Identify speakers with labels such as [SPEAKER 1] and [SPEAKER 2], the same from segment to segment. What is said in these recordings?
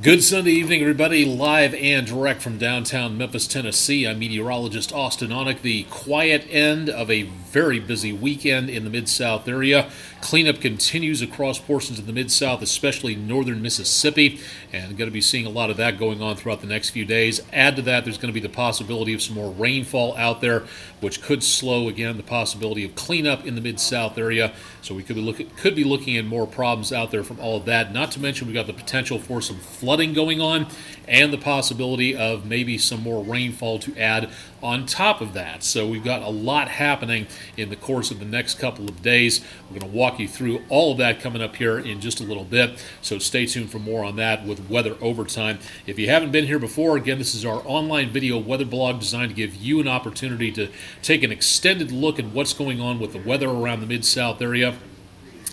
[SPEAKER 1] Good Sunday evening, everybody. Live and direct from downtown Memphis, Tennessee. I'm meteorologist Austen Onek. The quiet end of a very busy weekend in the Mid South area. Cleanup continues across portions of the Mid South, especially northern Mississippi, and going to be seeing a lot of that going on throughout the next few days. Add to that, there's going to be the possibility of some more rainfall out there, which could slow again the possibility of cleanup in the Mid South area. So we could be looking could be looking at more problems out there from all of that. Not to mention, we got the potential for some going on and the possibility of maybe some more rainfall to add on top of that. So we've got a lot happening in the course of the next couple of days. We're going to walk you through all of that coming up here in just a little bit. So stay tuned for more on that with Weather Overtime. If you haven't been here before, again, this is our online video weather blog designed to give you an opportunity to take an extended look at what's going on with the weather around the Mid South area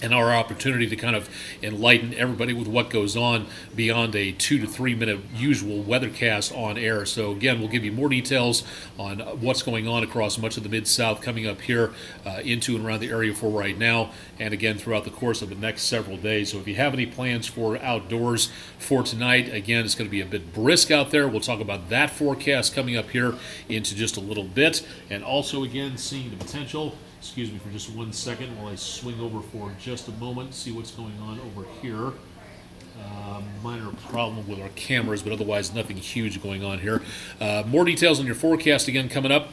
[SPEAKER 1] and our opportunity to kind of enlighten everybody with what goes on beyond a two to three minute usual weathercast on air. So, again, we'll give you more details on what's going on across much of the Mid South coming up here uh, into and around the area for right now, and again throughout the course of the next several days. So, if you have any plans for outdoors for tonight, again, it's going to be a bit brisk out there. We'll talk about that forecast coming up here into just a little bit, and also, again, seeing the potential Excuse me for just one second while I swing over for just a moment, see what's going on over here. Uh, minor problem with our cameras, but otherwise nothing huge going on here. Uh, more details on your forecast again coming up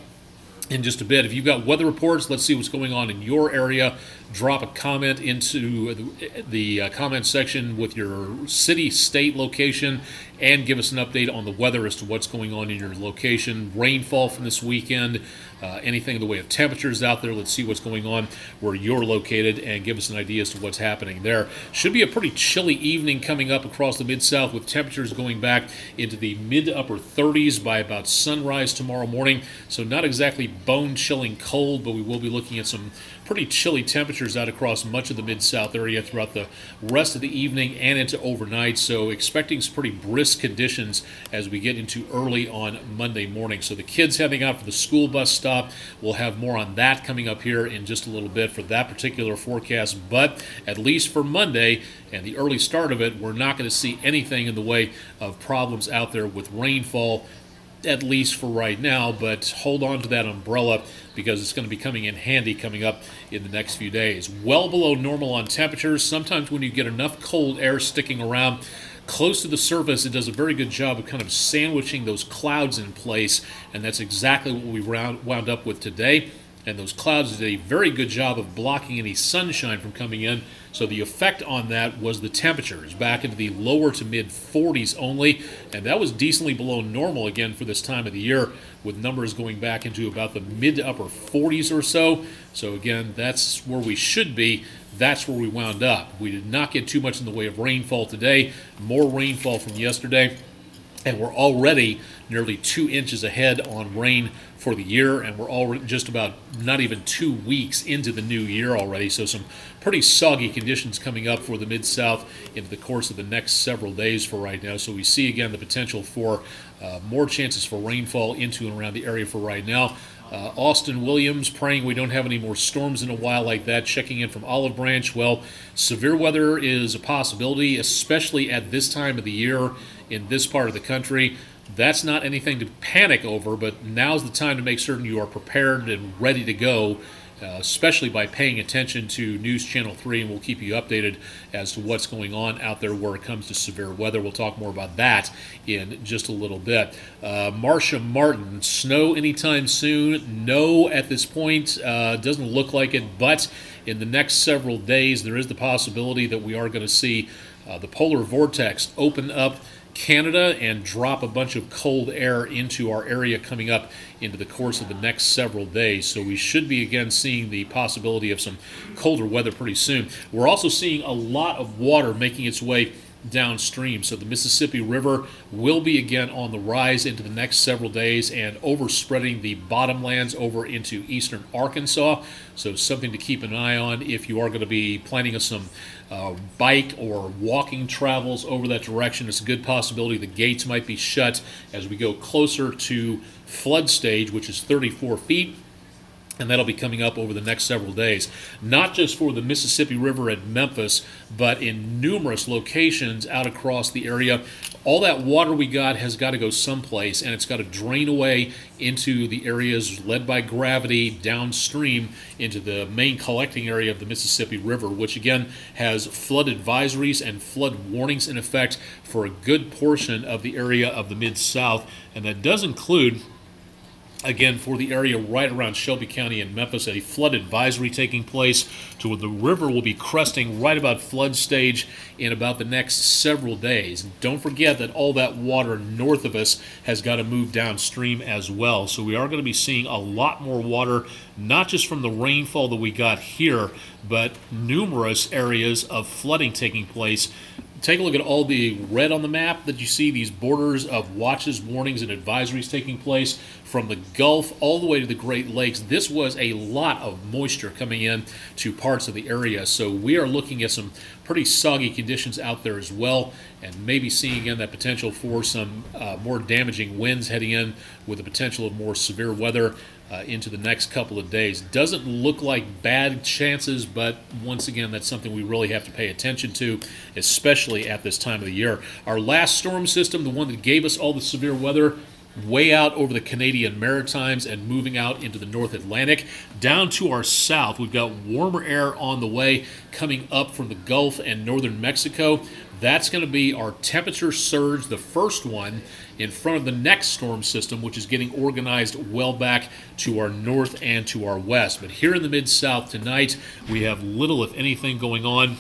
[SPEAKER 1] in just a bit. If you've got weather reports, let's see what's going on in your area. Drop a comment into the, the uh, comment section with your city, state location, and give us an update on the weather as to what's going on in your location. Rainfall from this weekend, uh, anything in the way of temperatures out there. Let's see what's going on where you're located and give us an idea as to what's happening there. Should be a pretty chilly evening coming up across the mid south with temperatures going back into the mid upper 30s by about sunrise tomorrow morning. So, not exactly bone chilling cold, but we will be looking at some pretty chilly temperatures out across much of the mid south area throughout the rest of the evening and into overnight. So, expecting some pretty brisk conditions as we get into early on Monday morning. So, the kids heading out for the school bus stop, we'll have more on that coming up here in just a little bit for that particular forecast. But at least for Monday and the early start of it, we're not going to see anything in the way of problems out there with rainfall at least for right now, but hold on to that umbrella because it's going to be coming in handy coming up in the next few days. Well below normal on temperatures. Sometimes when you get enough cold air sticking around close to the surface, it does a very good job of kind of sandwiching those clouds in place, and that's exactly what we wound up with today and those clouds did a very good job of blocking any sunshine from coming in. So the effect on that was the temperatures back into the lower to mid 40s only, and that was decently below normal again for this time of the year, with numbers going back into about the mid to upper 40s or so. So again, that's where we should be. That's where we wound up. We did not get too much in the way of rainfall today. More rainfall from yesterday and we're already nearly two inches ahead on rain for the year, and we're already just about not even two weeks into the new year already. So some pretty soggy conditions coming up for the mid south into the course of the next several days for right now. So we see again the potential for uh, more chances for rainfall into and around the area for right now. Uh, Austin Williams praying we don't have any more storms in a while like that. Checking in from Olive Branch. Well, severe weather is a possibility, especially at this time of the year in this part of the country. That's not anything to panic over, but now's the time to make certain you are prepared and ready to go uh, especially by paying attention to News Channel 3, and we'll keep you updated as to what's going on out there where it comes to severe weather. We'll talk more about that in just a little bit. Uh, Marsha Martin, snow anytime soon? No, at this point. Uh, doesn't look like it, but in the next several days, there is the possibility that we are going to see uh, the polar vortex open up Canada and drop a bunch of cold air into our area coming up into the course of the next several days. So we should be again seeing the possibility of some colder weather pretty soon. We're also seeing a lot of water making its way downstream. So the Mississippi River will be again on the rise into the next several days and overspreading the bottomlands over into eastern Arkansas. So something to keep an eye on if you are going to be planning some uh, bike or walking travels over that direction. It's a good possibility the gates might be shut as we go closer to flood stage, which is 34 feet and that'll be coming up over the next several days. Not just for the Mississippi River at Memphis, but in numerous locations out across the area. All that water we got has got to go someplace, and it's got to drain away into the areas led by gravity downstream into the main collecting area of the Mississippi River, which again has flood advisories and flood warnings in effect for a good portion of the area of the Mid South, and that does include again for the area right around Shelby County and Memphis, a flood advisory taking place to where the river will be cresting right about flood stage in about the next several days. Don't forget that all that water north of us has got to move downstream as well. So we are going to be seeing a lot more water, not just from the rainfall that we got here, but numerous areas of flooding taking place take a look at all the red on the map that you see, these borders of watches, warnings, and advisories taking place from the Gulf all the way to the Great Lakes. This was a lot of moisture coming in to parts of the area. So we are looking at some pretty soggy conditions out there as well, and maybe seeing again that potential for some uh, more damaging winds heading in with the potential of more severe weather uh, into the next couple of days. Doesn't look like bad chances, but once again, that's something we really have to pay attention to, especially at this time of the year. Our last storm system, the one that gave us all the severe weather, way out over the Canadian Maritimes and moving out into the North Atlantic. Down to our south, we've got warmer air on the way coming up from the Gulf and northern Mexico. That's going to be our temperature surge, the first one in front of the next storm system, which is getting organized well back to our north and to our west. But here in the Mid South tonight, we have little, if anything, going on.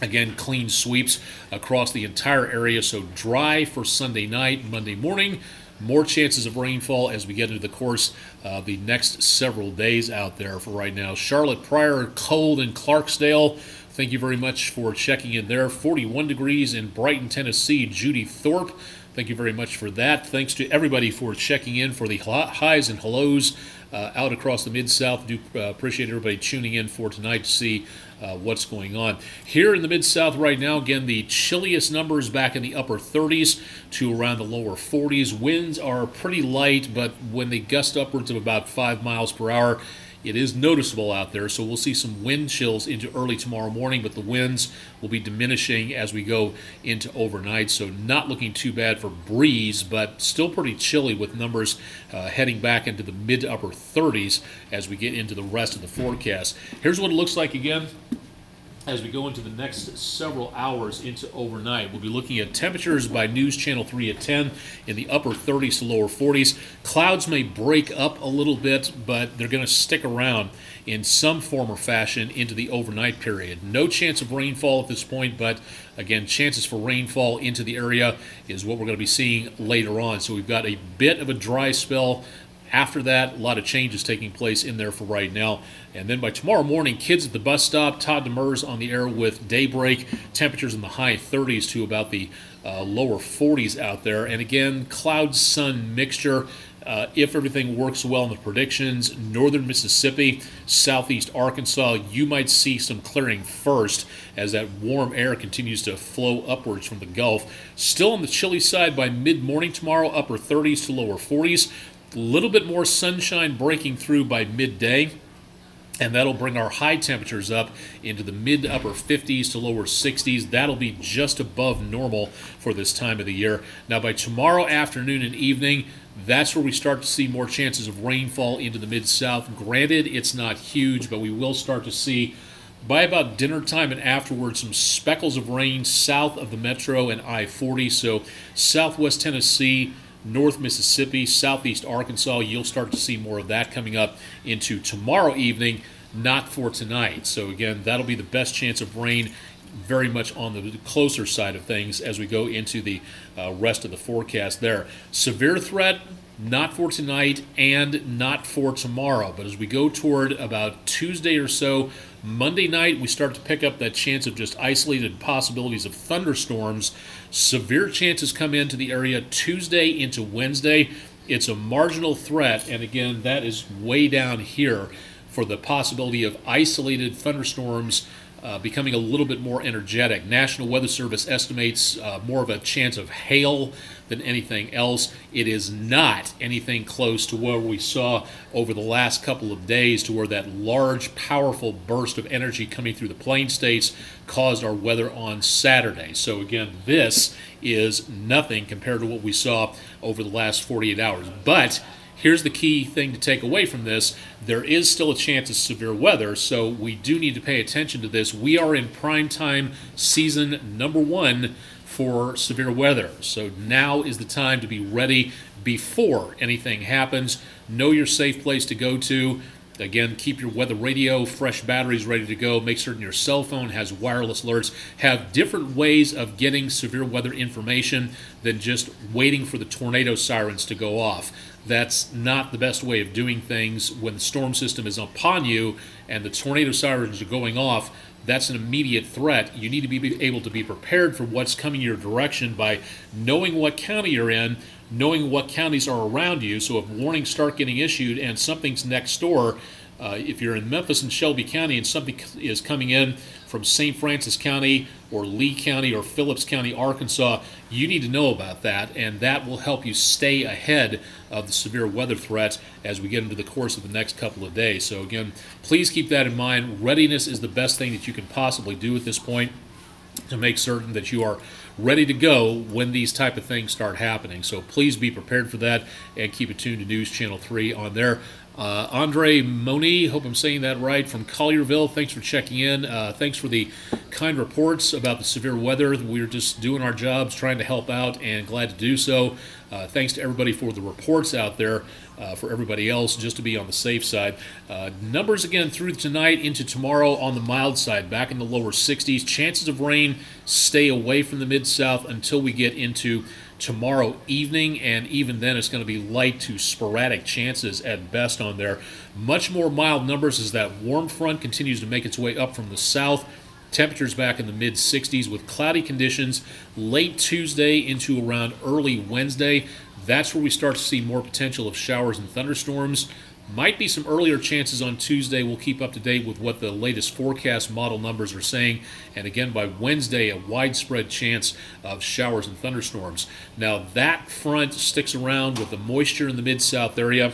[SPEAKER 1] Again, clean sweeps across the entire area, so dry for Sunday night, Monday morning. More chances of rainfall as we get into the course of the next several days out there for right now. Charlotte Pryor, cold in Clarksdale. Thank you very much for checking in there. 41 degrees in Brighton, Tennessee. Judy Thorpe. Thank you very much for that. Thanks to everybody for checking in for the highs and hellos uh, out across the Mid South. Do uh, appreciate everybody tuning in for tonight to see uh, what's going on. Here in the Mid South right now, again, the chilliest numbers back in the upper 30s to around the lower 40s. Winds are pretty light, but when they gust upwards of about 5 miles per hour, it is noticeable out there, so we'll see some wind chills into early tomorrow morning, but the winds will be diminishing as we go into overnight. So, not looking too bad for breeze, but still pretty chilly with numbers uh, heading back into the mid to upper 30s as we get into the rest of the forecast. Here's what it looks like again as we go into the next several hours into overnight. We'll be looking at temperatures by News Channel 3 at 10 in the upper 30s to lower 40s. Clouds may break up a little bit, but they're going to stick around in some form or fashion into the overnight period. No chance of rainfall at this point, but again, chances for rainfall into the area is what we're going to be seeing later on. So we've got a bit of a dry spell after that, a lot of changes taking place in there for right now. And then by tomorrow morning, kids at the bus stop, Todd Demers on the air with daybreak, temperatures in the high 30s to about the uh, lower 40s out there. And again, cloud sun mixture. Uh, if everything works well in the predictions, northern Mississippi, southeast Arkansas, you might see some clearing first as that warm air continues to flow upwards from the Gulf. Still on the chilly side by mid morning tomorrow, upper 30s to lower 40s. A little bit more sunshine breaking through by midday and that'll bring our high temperatures up into the mid upper 50s to lower 60s. That'll be just above normal for this time of the year. Now, by tomorrow afternoon and evening, that's where we start to see more chances of rainfall into the mid south. Granted, it's not huge, but we will start to see by about dinner time and afterwards some speckles of rain south of the metro and I 40. So, southwest Tennessee North Mississippi, Southeast Arkansas. You'll start to see more of that coming up into tomorrow evening, not for tonight. So, again, that'll be the best chance of rain very much on the closer side of things as we go into the uh, rest of the forecast there. Severe threat, not for tonight and not for tomorrow. But as we go toward about Tuesday or so, Monday night, we start to pick up that chance of just isolated possibilities of thunderstorms. Severe chances come into the area Tuesday into Wednesday. It's a marginal threat, and again, that is way down here for the possibility of isolated thunderstorms uh, becoming a little bit more energetic. National Weather Service estimates uh, more of a chance of hail than anything else. It is not anything close to what we saw over the last couple of days, to where that large, powerful burst of energy coming through the plain states caused our weather on Saturday. So, again, this is nothing compared to what we saw over the last 48 hours. But here's the key thing to take away from this there is still a chance of severe weather, so we do need to pay attention to this. We are in prime time season number one for severe weather. So now is the time to be ready before anything happens. Know your safe place to go to. Again, keep your weather radio, fresh batteries ready to go. Make certain your cell phone has wireless alerts. Have different ways of getting severe weather information than just waiting for the tornado sirens to go off. That's not the best way of doing things when the storm system is upon you and the tornado sirens are going off. That's an immediate threat. You need to be able to be prepared for what's coming your direction by knowing what county you're in, knowing what counties are around you. So if warnings start getting issued and something's next door, uh, if you're in Memphis and Shelby County and something is coming in from St. Francis County or Lee County or Phillips County, Arkansas, you need to know about that, and that will help you stay ahead of the severe weather threats as we get into the course of the next couple of days. So, again, please keep that in mind. Readiness is the best thing that you can possibly do at this point to make certain that you are ready to go when these type of things start happening. So please be prepared for that and keep it tuned to News Channel 3 on there. Uh, Andre Moni, hope I'm saying that right, from Collierville. Thanks for checking in. Uh, thanks for the kind reports about the severe weather. We're just doing our jobs, trying to help out, and glad to do so. Uh, thanks to everybody for the reports out there. Uh, for everybody else, just to be on the safe side. Uh, numbers again through tonight into tomorrow on the mild side, back in the lower 60s. Chances of rain stay away from the mid south until we get into tomorrow evening, and even then it's going to be light to sporadic chances at best on there. Much more mild numbers as that warm front continues to make its way up from the south. Temperatures back in the mid 60s with cloudy conditions late Tuesday into around early Wednesday. That's where we start to see more potential of showers and thunderstorms. Might be some earlier chances on Tuesday. We'll keep up to date with what the latest forecast model numbers are saying. And again, by Wednesday, a widespread chance of showers and thunderstorms. Now, that front sticks around with the moisture in the mid south area.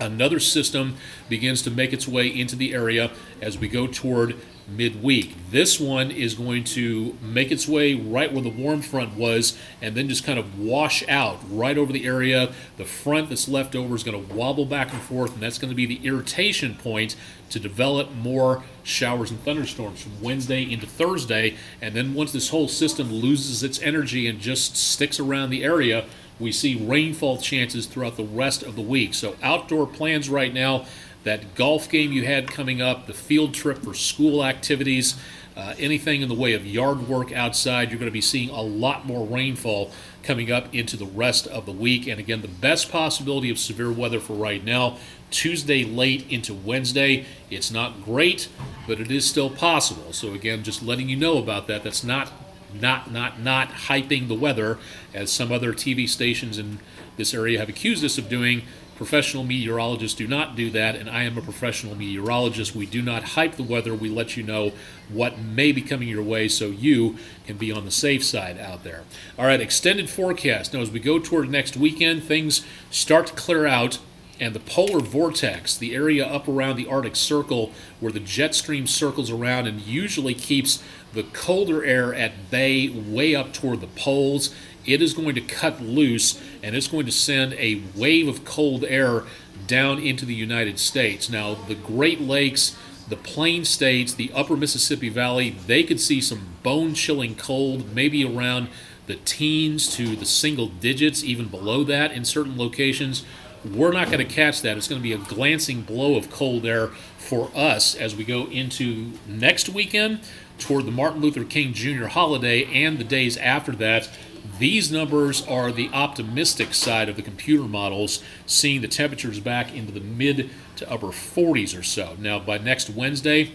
[SPEAKER 1] Another system begins to make its way into the area as we go toward midweek. This one is going to make its way right where the warm front was and then just kind of wash out right over the area. The front that's left over is going to wobble back and forth, and that's going to be the irritation point to develop more showers and thunderstorms from Wednesday into Thursday. And then once this whole system loses its energy and just sticks around the area, we see rainfall chances throughout the rest of the week. So, outdoor plans right now that golf game you had coming up, the field trip for school activities, uh, anything in the way of yard work outside, you're going to be seeing a lot more rainfall coming up into the rest of the week. And again, the best possibility of severe weather for right now, Tuesday late into Wednesday. It's not great, but it is still possible. So again, just letting you know about that. That's not not not not hyping the weather as some other TV stations in this area have accused us of doing Professional meteorologists do not do that, and I am a professional meteorologist. We do not hype the weather. We let you know what may be coming your way so you can be on the safe side out there. All right, extended forecast. Now, as we go toward next weekend, things start to clear out and the polar vortex, the area up around the Arctic Circle where the jet stream circles around and usually keeps the colder air at bay way up toward the poles, it is going to cut loose and it's going to send a wave of cold air down into the United States. Now, the Great Lakes, the Plain States, the upper Mississippi Valley, they could see some bone chilling cold, maybe around the teens to the single digits, even below that in certain locations. We're not going to catch that. It's going to be a glancing blow of cold air for us as we go into next weekend toward the Martin Luther King Jr. holiday and the days after that. These numbers are the optimistic side of the computer models, seeing the temperatures back into the mid to upper 40s or so. Now, by next Wednesday,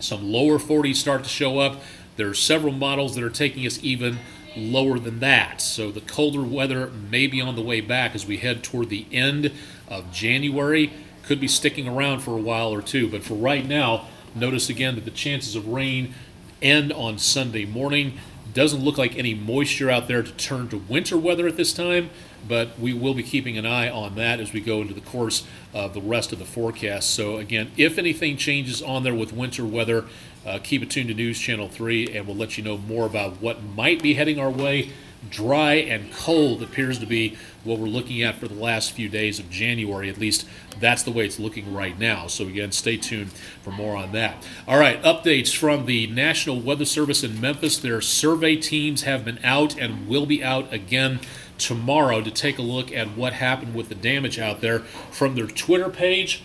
[SPEAKER 1] some lower 40s start to show up. There are several models that are taking us even lower than that. So the colder weather may be on the way back as we head toward the end of January. Could be sticking around for a while or two, but for right now, Notice again that the chances of rain end on Sunday morning. Doesn't look like any moisture out there to turn to winter weather at this time, but we will be keeping an eye on that as we go into the course of the rest of the forecast. So, again, if anything changes on there with winter weather, uh, keep it tuned to News Channel 3 and we'll let you know more about what might be heading our way dry and cold appears to be what we're looking at for the last few days of January. At least that's the way it's looking right now. So, again, stay tuned for more on that. All right, updates from the National Weather Service in Memphis. Their survey teams have been out and will be out again tomorrow to take a look at what happened with the damage out there from their Twitter page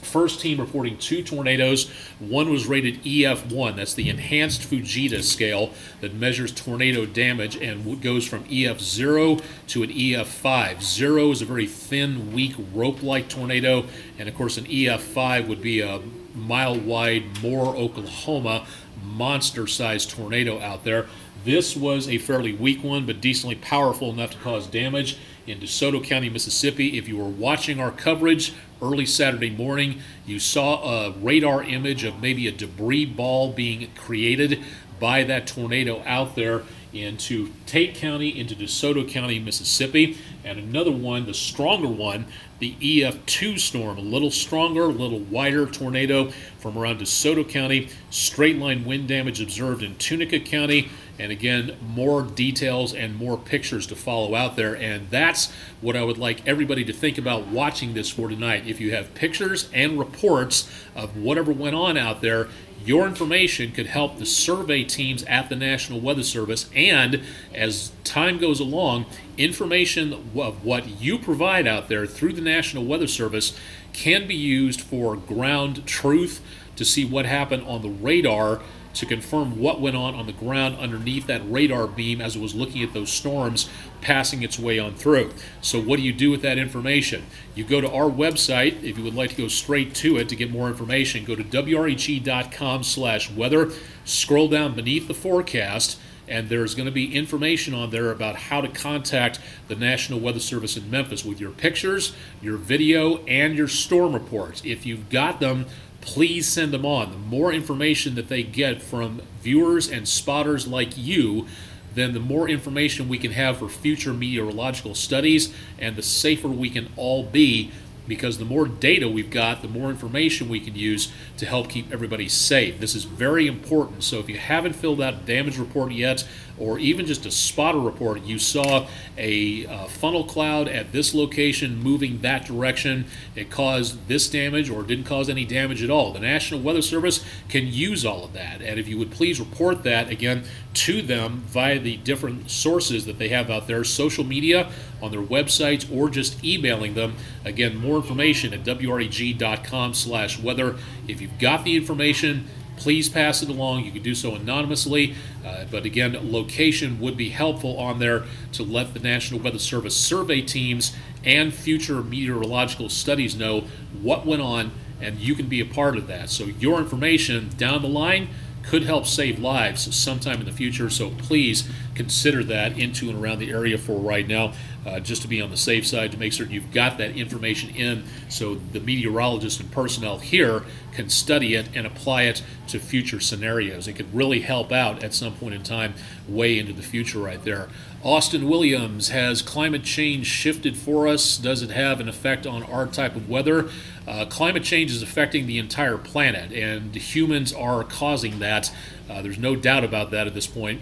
[SPEAKER 1] First team reporting two tornadoes. One was rated EF1. That's the enhanced Fujita scale that measures tornado damage and goes from EF0 to an EF5. Zero is a very thin, weak, rope like tornado. And of course, an EF5 would be a mile wide Moore, Oklahoma monster sized tornado out there. This was a fairly weak one, but decently powerful enough to cause damage in DeSoto County, Mississippi. If you were watching our coverage early Saturday morning, you saw a radar image of maybe a debris ball being created by that tornado out there into Tate County, into DeSoto County, Mississippi. And another one, the stronger one, the EF2 storm, a little stronger, a little wider tornado from around DeSoto County. Straight line wind damage observed in Tunica County. And again, more details and more pictures to follow out there. And that's what I would like everybody to think about watching this for tonight. If you have pictures and reports of whatever went on out there, your information could help the survey teams at the National Weather Service. And as time goes along, information of what you provide out there through the National Weather Service can be used for ground truth to see what happened on the radar to confirm what went on on the ground underneath that radar beam as it was looking at those storms passing its way on through. So, what do you do with that information? You go to our website if you would like to go straight to it to get more information. Go to wreg.com/weather. Scroll down beneath the forecast and there's going to be information on there about how to contact the National Weather Service in Memphis with your pictures, your video, and your storm reports. If you've got them, please send them on. The more information that they get from viewers and spotters like you, then the more information we can have for future meteorological studies and the safer we can all be because the more data we've got, the more information we can use to help keep everybody safe. This is very important. So if you haven't filled out a damage report yet, or even just a spotter report, you saw a uh, funnel cloud at this location moving that direction. It caused this damage or didn't cause any damage at all. The National Weather Service can use all of that. And if you would please report that again to them via the different sources that they have out there, social media, on their websites, or just emailing them. Again, more information at wreg.com slash weather. If you've got the information, please pass it along. You can do so anonymously, uh, but again, location would be helpful on there to let the National Weather Service survey teams and future meteorological studies know what went on, and you can be a part of that. So, your information down the line could help save lives sometime in the future. So, please consider that into and around the area for right now uh, just to be on the safe side to make certain you've got that information in so the meteorologists and personnel here can study it and apply it to future scenarios. It could really help out at some point in time, way into the future, right there. Austin Williams has climate change shifted for us? Does it have an effect on our type of weather? Uh, climate change is affecting the entire planet, and humans are causing that. Uh, there's no doubt about that at this point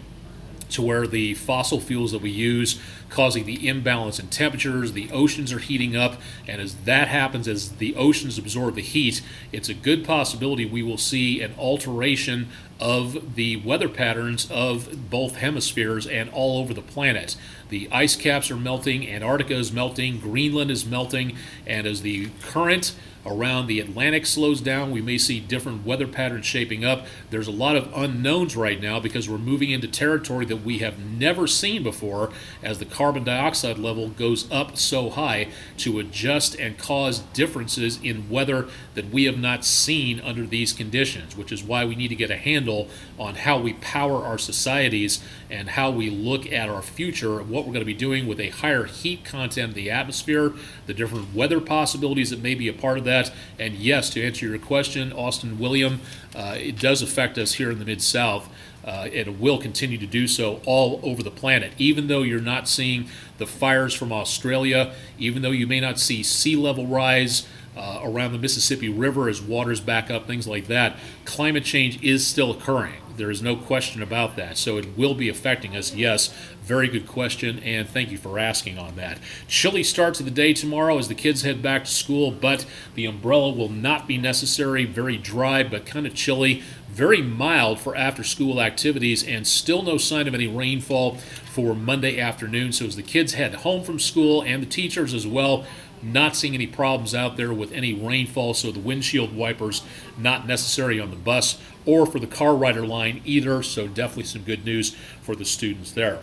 [SPEAKER 1] to where the fossil fuels that we use causing the imbalance in temperatures the oceans are heating up and as that happens as the oceans absorb the heat it's a good possibility we will see an alteration of the weather patterns of both hemispheres and all over the planet the ice caps are melting antarctica is melting greenland is melting and as the current around the Atlantic slows down, we may see different weather patterns shaping up. There's a lot of unknowns right now because we're moving into territory that we have never seen before as the carbon dioxide level goes up so high to adjust and cause differences in weather that we have not seen under these conditions, which is why we need to get a handle on how we power our societies and how we look at our future, and what we're going to be doing with a higher heat content in the atmosphere, the different weather possibilities that may be a part of that. And yes, to answer your question, Austin William, uh, it does affect us here in the Mid South. Uh, it will continue to do so all over the planet. Even though you're not seeing the fires from Australia, even though you may not see sea level rise uh, around the Mississippi River as waters back up, things like that, climate change is still occurring. There is no question about that. So it will be affecting us, yes. Very good question, and thank you for asking on that. Chilly start to the day tomorrow as the kids head back to school, but the umbrella will not be necessary. Very dry, but kind of chilly. Very mild for after school activities, and still no sign of any rainfall for Monday afternoon. So as the kids head home from school and the teachers as well, not seeing any problems out there with any rainfall, so the windshield wipers not necessary on the bus or for the car rider line either. So definitely some good news for the students there.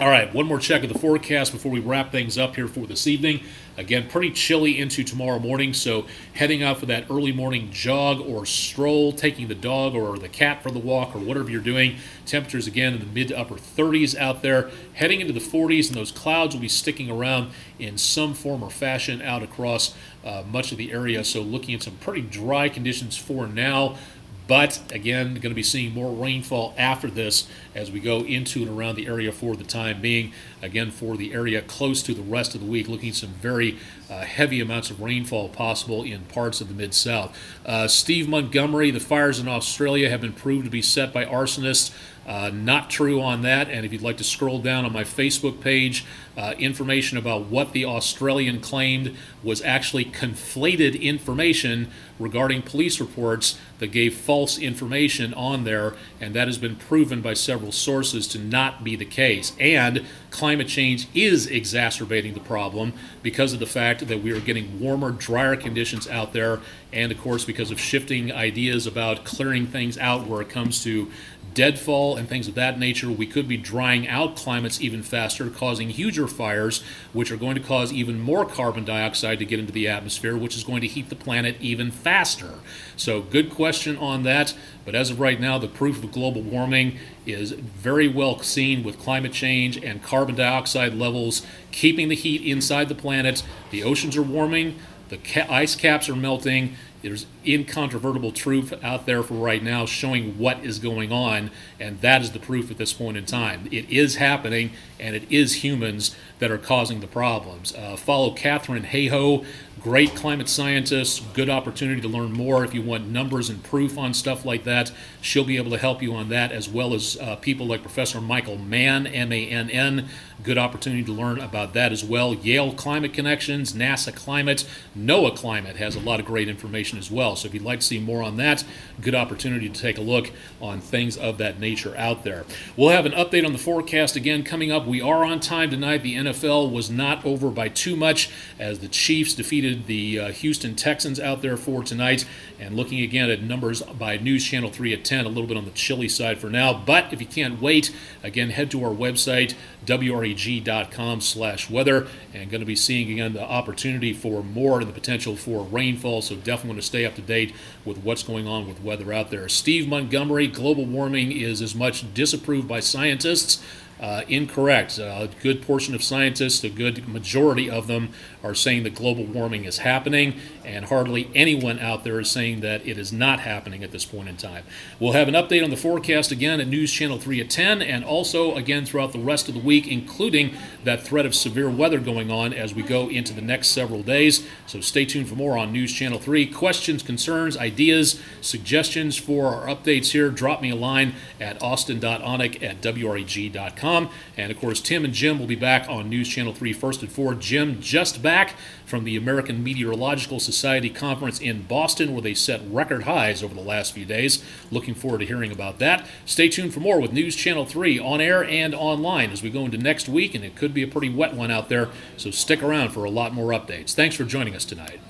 [SPEAKER 1] All right, one more check of the forecast before we wrap things up here for this evening. Again, pretty chilly into tomorrow morning, so heading out for that early morning jog or stroll, taking the dog or the cat for the walk or whatever you're doing. Temperatures again in the mid to upper 30s out there, heading into the 40s, and those clouds will be sticking around in some form or fashion out across uh, much of the area. So, looking at some pretty dry conditions for now. But again, going to be seeing more rainfall after this as we go into and around the area for the time being. Again, for the area close to the rest of the week, looking some very uh, heavy amounts of rainfall possible in parts of the Mid South. Uh, Steve Montgomery, the fires in Australia have been proved to be set by arsonists. Uh, not true on that. And if you'd like to scroll down on my Facebook page, uh, information about what the Australian claimed was actually conflated information regarding police reports that gave false information on there, and that has been proven by several sources to not be the case. And climate change is exacerbating the problem because of the fact that we are getting warmer, drier conditions out there, and of course, because of shifting ideas about clearing things out where it comes to deadfall and things of that nature. We could be drying out climates even faster, causing huger fires, which are going to cause even more carbon dioxide to get into the atmosphere, which is going to heat the planet even faster. So, good question on that. But as of right now, the proof of global warming is very well seen with climate change and carbon dioxide levels keeping the heat inside the planet. The oceans are warming, the ca- ice caps are melting there's incontrovertible truth out there for right now showing what is going on, and that is the proof at this point in time. It is happening, and it is humans that are causing the problems. Uh, follow Katharine Hayhoe, great climate scientist, good opportunity to learn more if you want numbers and proof on stuff like that. She'll be able to help you on that, as well as uh, people like Professor Michael Mann, M A N N. Good opportunity to learn about that as well. Yale Climate Connections, NASA Climate, NOAA Climate has a lot of great information as well. So if you'd like to see more on that, good opportunity to take a look on things of that nature out there. We'll have an update on the forecast again coming up. We are on time tonight. The NFL was not over by too much as the Chiefs defeated the uh, Houston Texans out there for tonight. And looking again at numbers by News Channel 3 at 10, a little bit on the chilly side for now. But if you can't wait, again, head to our website, wreg.com slash weather, and going to be seeing again the opportunity for more and the potential for rainfall. So definitely want to stay up to date with what's going on with weather out there. Steve Montgomery, global warming is as much disapproved by scientists uh, incorrect. A good portion of scientists, a good majority of them, are saying that global warming is happening, and hardly anyone out there is saying that it is not happening at this point in time. We'll have an update on the forecast again at News Channel 3 at 10, and also again throughout the rest of the week, including that threat of severe weather going on as we go into the next several days. So stay tuned for more on News Channel 3. Questions, concerns, ideas, suggestions for our updates here, drop me a line at austen.onek at wreg.com. And of course, Tim and Jim will be back on News Channel 3 first and four. Jim just back from the American Meteorological Society conference in Boston, where they set record highs over the last few days. Looking forward to hearing about that. Stay tuned for more with News Channel 3 on air and online as we go into next week, and it could be a pretty wet one out there, so stick around for a lot more updates. Thanks for joining us tonight.